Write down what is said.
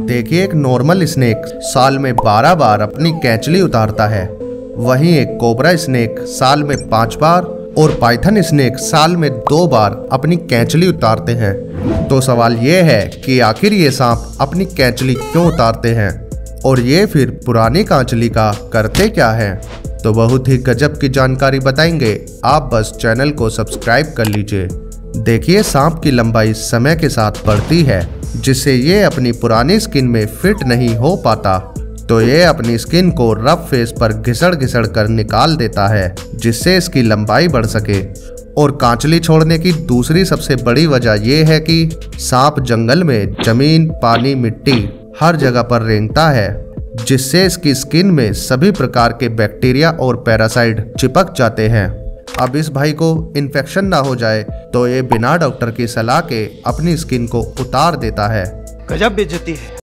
देखिए, एक normal snake साल में 12 बार अपनी कैचली उतारता है। वहीं एक कोबरा स्नेक साल में पाँच बार और पाइथन स्नेक साल में दो बार अपनी कैंचली उतारते हैं। तो सवाल ये है कि आखिर ये सांप अपनी कैंचली क्यों उतारते हैं? और ये फिर पुरानी कांचली का करते क्या है? तो बहुत ही गजब की जानकारी बताएँगे। आप बस चैनल को सब्सक्राइब कर लीजिए। देखिए, सांप की लंबाई समय के साथ बढ़ती है। जिससे ये अपनी पुरानी स्किन में फिट नहीं हो पाता तो ये अपनी स्किन को रफ फेस पर घिसड़ घिसड़ कर निकाल देता है, जिससे इसकी लंबाई बढ़ सके। और कांचली छोड़ने की दूसरी सबसे बड़ी वजह यह है कि सांप जंगल में ज़मीन, पानी, मिट्टी हर जगह पर रेंगता है, जिससे इसकी स्किन में सभी प्रकार के बैक्टीरिया और पैरासाइट चिपक जाते हैं। अब इस भाई को इन्फेक्शन ना हो जाए तो ये बिना डॉक्टर की सलाह के अपनी स्किन को उतार देता है। गजब बेजती है।